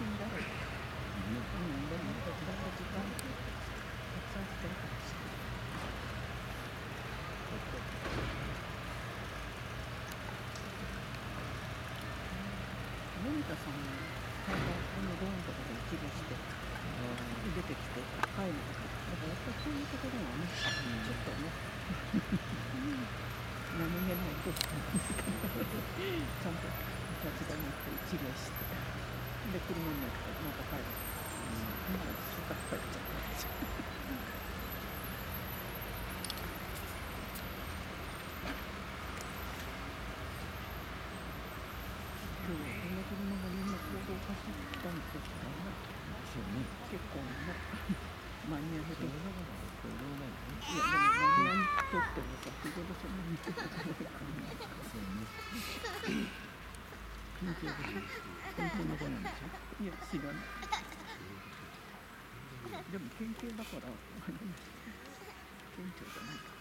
森田さん。も大概このローンとかで一部して出てきて帰るとだからやっぱりういうところはね、ちょっとね何気ないけどちゃん。と立ち止まって一礼して。で車に乗ってまた帰るまあそっから帰っちゃったんですよ今日はこの車がみんな行動走ったんですよそうね結構ねマニアでそれだからこれをねいやでもマニアにとってもさ日頃そんなに見てないからね子なんでいや知らない。でも研究だから研究じゃない。か